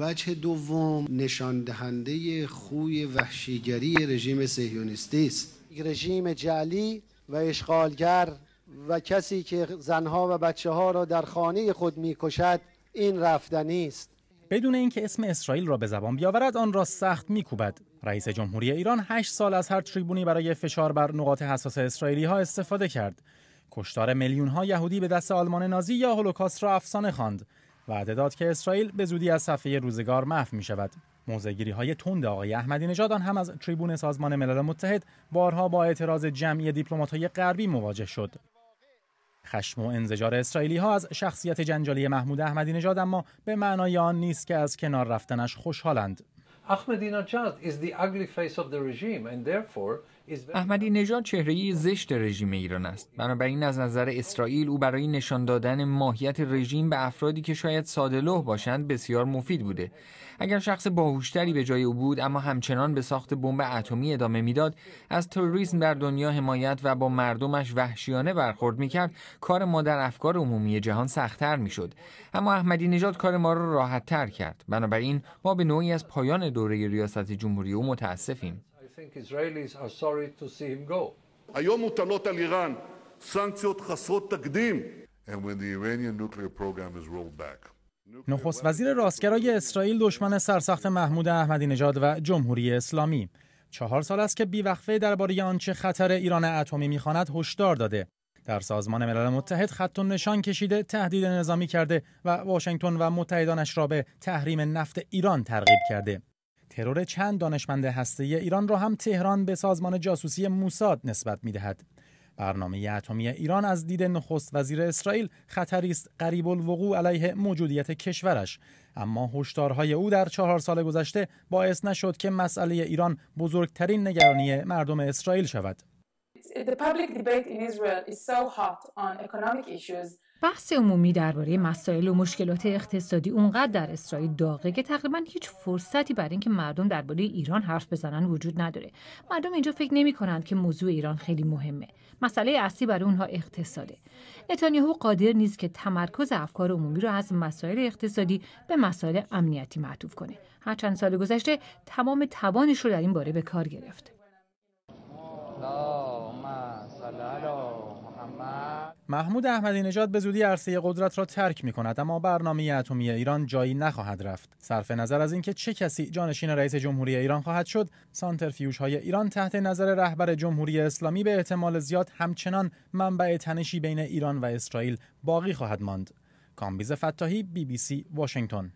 وجه دوم نشان دهنده خوی وحشیگری رژیم صهیونیستی است. رژیم جعلی و اشغالگر و کسی که زنها و بچه ها را در خانه خود می‌کشد این رفتنی است. بدون اینکه اسم اسرائیل را به زبان بیاورد آن را سخت میکوبد. رئیس جمهوری ایران هشت سال از هر تریبونی برای فشار بر نقاط حساس اسرائیلی ها استفاده کرد. کشتار میلیون ها یهودی به دست آلمان نازی یا هولوکاست را افسانه خواند. وعده داد که اسرائیل به زودی از صفحه روزگار محو می شود. موزگیری های تند آقای احمدی نژاد هم از تریبون سازمان ملل متحد بارها با اعتراض جمعی دیپلمات های غربی مواجه شد. خشم و انزجار اسرائیلی ها از شخصیت جنجالی محمود احمدی نژاد اما به معنای آن نیست که از کنار رفتنش خوشحالند. احمدی نژاد چهره زشت رژیم ایران است. بنابراین از نظر اسرائیل او برای نشان دادن ماهیت رژیم به افرادی که شاید ساده باشند بسیار مفید بوده. اگر شخص باهوشتری به جای او بود اما همچنان به ساخت بمب اتمی ادامه می‌داد از تروریسم در دنیا حمایت و با مردمش وحشیانه برخورد می‌کرد کار ما در افکار عمومی جهان سختتر می‌شد. اما احمدی نژاد کار ما را راحت تر کرد. بنابراین ما به نوعی از پایان دوره ریاست جمهوری او متاسفیم. היום מוטלות על איראן סנקציות חסרות תקדים. And when the Iranian nuclear program is rolled back. نخست وزیر راستگرای اسرائیل دشمن سرسخت محمود احمدی نژاد و جمهوری اسلامی چهار سال است که بیوقفه درباره آنچه خطر ایران اتمی میخواند هشدار داده در سازمان ملل متحد خط و نشان کشیده تهدید نظامی کرده و واشنگتن و متحدانش را به تحریم نفت ایران ترغیب کرده ترور چند دانشمند هسته ایران را هم تهران به سازمان جاسوسی موساد نسبت می‌دهد. برنامه اتمی ایران از دید نخست وزیر اسرائیل خطری است قریب الوقوع علیه موجودیت کشورش. اما هشدارهای او در چهار سال گذشته باعث نشد که مسئله ایران بزرگترین نگرانی مردم اسرائیل شود. بحث عمومی درباره مسائل و مشکلات اقتصادی اونقدر در اسرائیل داغه که تقریبا هیچ فرصتی برای اینکه مردم درباره ایران حرف بزنن وجود نداره. مردم اینجا فکر نمی کنند که موضوع ایران خیلی مهمه. مسئله اصلی برای اونها اقتصاده. نتانیاهو قادر نیست که تمرکز افکار عمومی رو از مسائل اقتصادی به مسائل امنیتی معطوف کنه. هر چند سال گذشته تمام توانش رو در این باره به کار گرفت. محمود احمدی نژاد به زودی عرصه قدرت را ترک می کند اما برنامه اتمی ایران جایی نخواهد رفت. صرف نظر از اینکه چه کسی جانشین رئیس جمهوری ایران خواهد شد سانترفیوژ های ایران تحت نظر رهبر جمهوری اسلامی به احتمال زیاد همچنان منبع تنشی بین ایران و اسرائیل باقی خواهد ماند. کامبیز فتاحی بی بی سی واشنگتن.